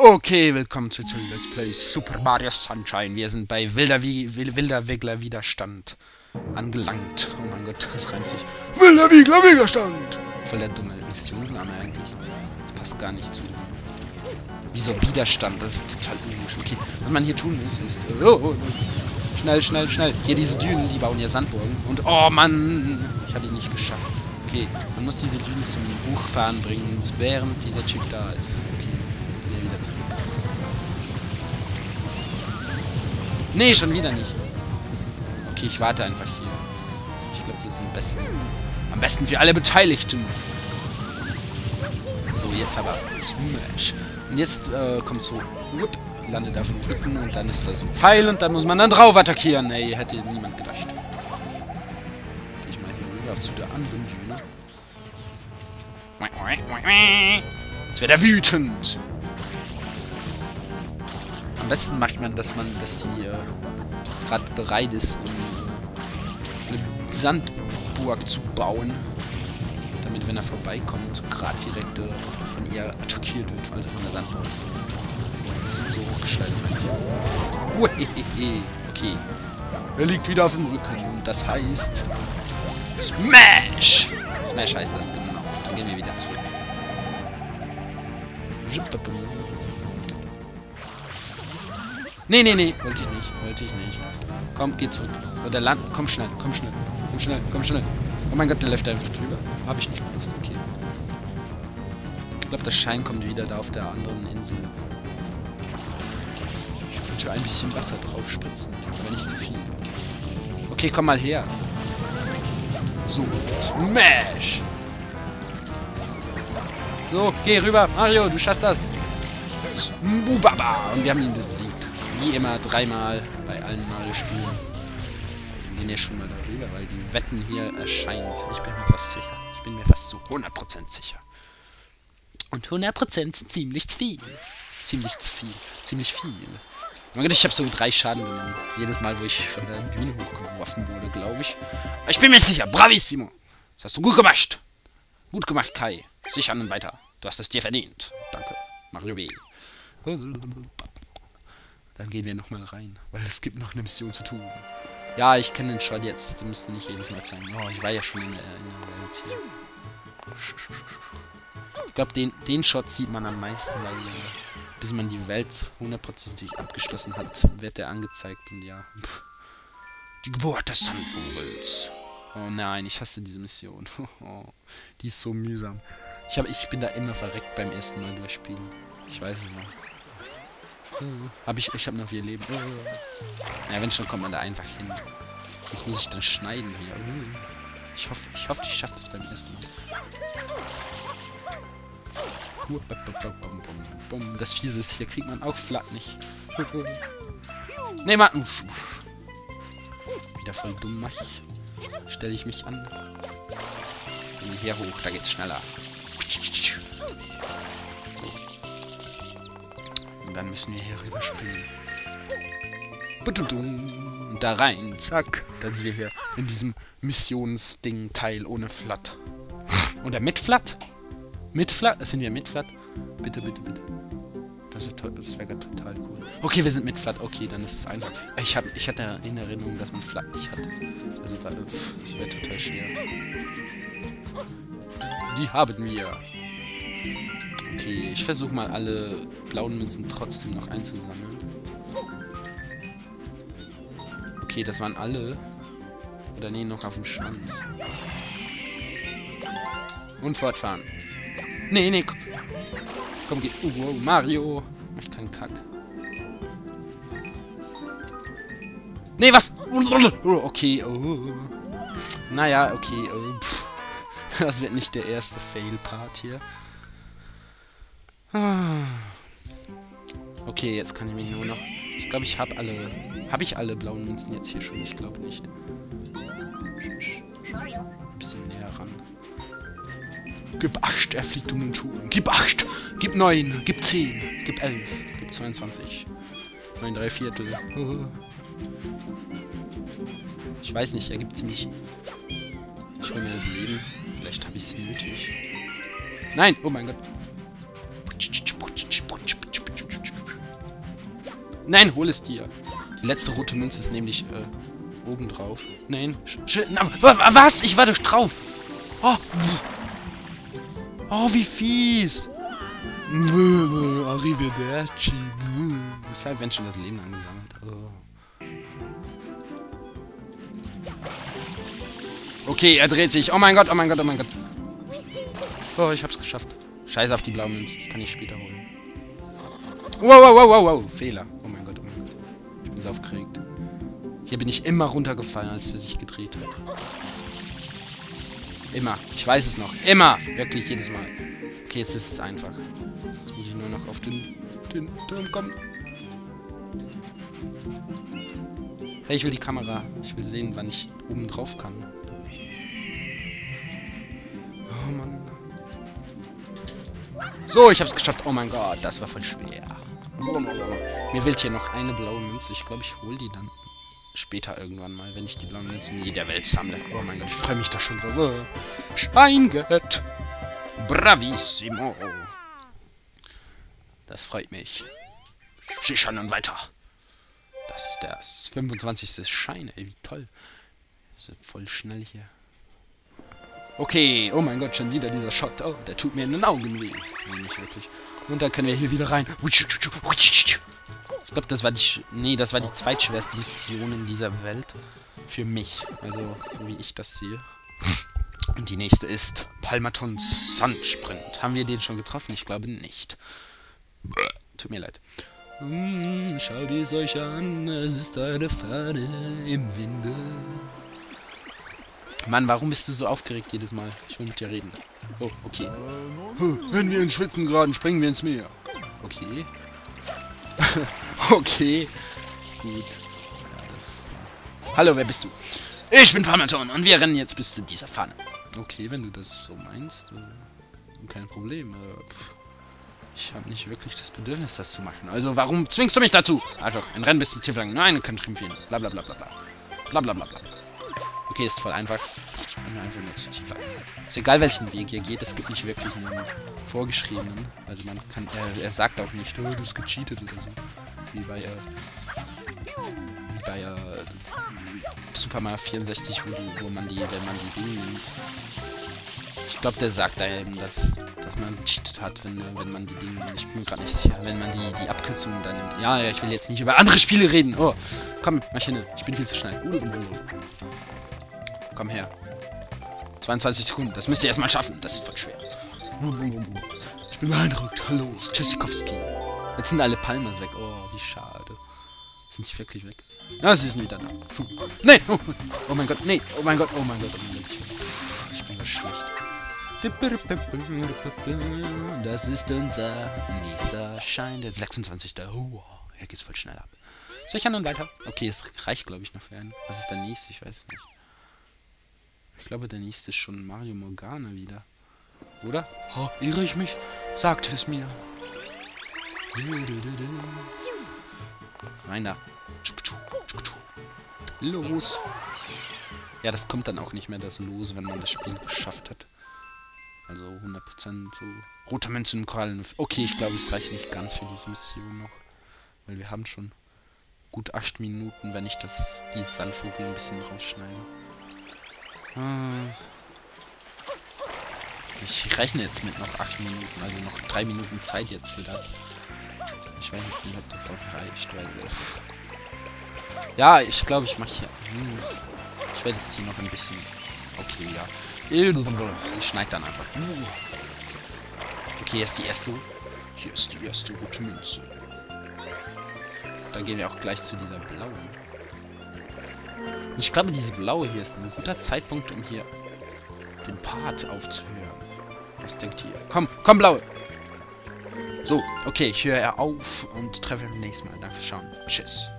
Okay, willkommen zu, zu Let's Play Super Mario Sunshine. Wir sind bei Wilder, Wie Wil- Wilder Wiggler Widerstand angelangt. Oh mein Gott, das reimt sich. Wilder Wiggler Widerstand! Voll der dumme Missionsname eigentlich. Das passt gar nicht zu. Wieso Widerstand? Das ist total unlogisch. Okay, was man hier tun muss, ist... Oh, oh. Schnell, schnell, schnell. Hier diese Dünen, die bauen ja Sandburgen. Und oh Mann, ich habe ihn nicht geschafft. Okay, man muss diese Dünen zum Hochfahren bringen, während dieser Typ da ist. Zurück. Nee, schon wieder nicht. Okay, ich warte einfach hier. Ich glaube, das ist am besten. Am besten für alle Beteiligten. So, jetzt aber Smash. Und jetzt äh, kommt so, whoop, landet auf dem Rücken und dann ist da so ein Pfeil und dann muss man dann drauf attackieren. Ey, hätte niemand gedacht. Geh ich mal hier rüber zu der anderen Düne. Jetzt wird er wütend. Am besten macht man, dass man, dass sie äh, gerade bereit ist, um eine Sandburg zu bauen. Damit, wenn er vorbeikommt, gerade direkt äh, von ihr attackiert wird, also von der Sandburg. So hochgeschaltet. Okay. Er liegt wieder auf dem Rücken und das heißt... Smash! Smash heißt das, genau. Dann gehen wir wieder zurück. Nee, nee, nee. Wollte ich nicht. Wollte ich nicht. Komm, geh zurück. Oder land. Komm schnell. Komm schnell. Komm schnell. Komm schnell. Oh mein Gott, der läuft einfach drüber. Habe ich nicht gewusst. Okay. Ich glaube, der Schein kommt wieder da auf der anderen Insel. Ich könnte ein bisschen Wasser drauf spritzen. Aber nicht zu viel. Okay, komm mal her. So. Smash! So, geh rüber. Mario, du schaffst das. Mbubaba. Und wir haben ihn besiegt. Wie immer dreimal bei allen Mario-Spielen. Wir gehen ja schon mal darüber, weil die Wetten hier erscheinen. Ich bin mir fast sicher. Ich bin mir fast zu 100% sicher. Und 100% sind ziemlich viel. Ziemlich viel. Ziemlich viel. Ich habe so drei Schaden genommen. Jedes Mal, wo ich von der Bühne hochgeworfen wurde, glaube ich. Aber ich bin mir sicher. Bravissimo. Das hast du gut gemacht. Gut gemacht, Kai. Sicher und weiter. Du hast es dir verdient. Danke. Mario B. Dann gehen wir nochmal rein, weil es gibt noch eine Mission zu tun. Ja, ich kenne den Shot jetzt. Den müsste nicht jedes Mal zeigen. Oh, ich war ja schon in der, in Welt hier. Ich glaube, den, den Shot sieht man am meisten, weil äh, bis man die Welt hundertprozentig abgeschlossen hat, wird der angezeigt und ja. Die Geburt des Sandvogels. Oh nein, ich hasse diese Mission. die ist so mühsam. Ich, hab, ich bin da immer verreckt beim ersten Mal durchspielen. Ich weiß es noch. Hab ich, ich habe noch vier Leben. Ja, wenn schon, kommt man da einfach hin. Das muss ich dann schneiden hier. Ich hoffe, ich hoffe, ich schaffe das beim ersten Mal. Das Fiese ist, hier kriegt man auch flatt nicht. Ne, Mann. Wieder voll dumm mach ich. Stelle ich mich an. Wir hier hoch, da geht's schneller. Und dann müssen wir hier rüber springen. Und da rein, zack. Dann sind wir hier in diesem Missionsding-Teil ohne Flat. Oder mit Flat? Mit Flat? Sind wir mit Flat? Bitte, bitte, bitte. Das, das wäre total cool. Okay, wir sind mit Flat. Okay, dann ist es einfach. Ich, hab, ich hatte in Erinnerung, dass man Flat nicht hat. Also, das wäre total schwer. Die haben wir. Okay, ich versuche mal alle blauen Münzen trotzdem noch einzusammeln. Okay, das waren alle. Oder nee, noch auf dem Schwanz. Und fortfahren. Nee, nee, komm. Komm, geh. Oh, wow, Mario. Mach keinen Kack. Nee, was? Okay. Oh. Naja, okay. Oh, das wird nicht der erste Fail-Part hier. Ah. Okay, jetzt kann ich mich nur noch... Ich glaube, ich habe alle... Habe ich alle blauen Münzen jetzt hier schon? Ich glaube nicht. Ein bisschen näher ran. Gib 8, er fliegt um den Schuhen. Gib 8, gib 9, gib 10, gib 11, gib 22. 9, 3 Viertel. Ich weiß nicht, er gibt ziemlich... Ich will mir das Leben. Vielleicht habe ich es nötig. Nein! Oh mein Gott. Nein, hol es dir. Die letzte rote Münze ist nämlich äh, oben drauf. Nein. Sch na, was? Ich war doch drauf. Oh. oh, wie fies. Arrivederci. Ich habe wenn schon das Leben angesammelt. Oh. Okay, er dreht sich. Oh mein Gott, oh mein Gott, oh mein Gott. Oh, ich hab's geschafft. Scheiße auf die blaue Münze. Die kann ich später holen. Wow, wow, wow, wow, wow. Fehler. So aufgeregt. Hier bin ich immer runtergefallen, als er sich gedreht hat. Immer. Ich weiß es noch. Immer. Wirklich jedes Mal. Okay, jetzt ist es einfach. Jetzt muss ich nur noch auf den, den Turm kommen. Hey, ich will die Kamera. Ich will sehen, wann ich oben drauf kann. Oh Mann. So, ich hab's geschafft. Oh mein Gott, das war voll schwer. Mir will hier noch eine blaue Münze. Ich glaube, ich hole die dann später irgendwann mal, wenn ich die blauen Münzen in der Welt sammle. Oh mein Gott, ich freue mich da schon drauf. Steingett. Bravissimo. Das freut mich. Schischern und weiter. Das ist der 25. Schein, ey, wie toll. Das ist voll schnell hier. Okay, oh mein Gott, schon wieder dieser Shot. Oh, der tut mir in den Augen weh. Nee, nicht wirklich. Und dann können wir hier wieder rein. Ich glaube, das war die... Nee, das war die zweitschwerste Mission in dieser Welt. Für mich. Also, so wie ich das sehe. Und die nächste ist Palmatons Sandsprint. Haben wir den schon getroffen? Ich glaube nicht. Tut mir leid. Hm, schau dir es euch an, es ist eine Fahne im Winde. Mann, warum bist du so aufgeregt jedes Mal? Ich will mit dir reden. Oh, okay. Wenn wir in Schwitzen geraten, springen wir ins Meer. Okay. okay. Gut. Ja, das... Hallo, wer bist du? Ich bin Parmeton und wir rennen jetzt bis zu dieser Pfanne. Okay, wenn du das so meinst, äh, kein Problem. Äh, ich habe nicht wirklich das Bedürfnis, das zu machen. Also, warum zwingst du mich dazu? Also, ein Rennen bis zu Zielverlangen. Nur eine kann triumphieren. Bla bla bla bla bla. Bla bla bla bla. Okay, ist voll einfach. Einfach nur zu tief. Ist egal, welchen Weg ihr geht, es gibt nicht wirklich einen vorgeschriebenen. Also man kann, er, er sagt auch nicht, oh, du hast gecheatet oder so. Wie bei, äh, wie bei, äh, Super Mario 64, wo, du, wo man die, wenn man die Dinge nimmt. Ich glaube, der sagt einem, dass, dass man gecheatet hat, wenn, wenn man die Dinge, ich bin gerade nicht sicher, wenn man die, die Abkürzungen dann nimmt. Ja, ja, ich will jetzt nicht über andere Spiele reden. Oh, komm, Maschine, ich bin viel zu schnell. Komm her. 22 Sekunden. Das müsst ihr erstmal schaffen. Das ist voll schwer. Ich bin beeindruckt. Hallo, ist Tschüssikowski. Jetzt sind alle Palmas weg. Oh, wie schade. Sind sie wirklich weg? Ja, sie sind wieder da. Nee! Oh, oh, mein Gott, nee! Oh mein Gott, oh mein Gott, oh mein Gott. Ich bin so schlecht. Das ist unser nächster Schein, der 26. Oh, hier geht's voll schnell ab. Soll ich an und weiter? Okay, es reicht, glaube ich, noch für einen. Was ist der nächste? Ich weiß nicht. Ich glaube, der nächste ist schon Mario Morgana wieder. Oder? Oh, irre ich mich? Sagt es mir. Nein, da. Los. Ja, das kommt dann auch nicht mehr, das Los, wenn man das Spiel geschafft hat. Also 100% so. Rote Münze im Korallen. Okay, ich glaube, es reicht nicht ganz für diese Mission noch. Weil wir haben schon gut 8 Minuten, wenn ich das die Sandvogel ein bisschen rausschneide. Hm. Ich rechne jetzt mit noch 8 Minuten, also noch 3 Minuten Zeit jetzt für das. Ich weiß jetzt nicht, ob das auch reicht, weil... Äh, ja, ich glaube, ich mache hier... Hm, ich werde jetzt hier noch ein bisschen... Okay, ja. Ich schneide dann einfach. Okay, hier ist die erste... Hier ist die erste rote Münze. Dann gehen wir auch gleich zu dieser blauen. Ich glaube, diese blaue hier ist ein guter Zeitpunkt, um hier den Part aufzuhören. Was denkt ihr? Komm, komm, blaue! So, okay, ich höre auf und treffe beim nächsten Mal. Danke fürs Schauen. Tschüss.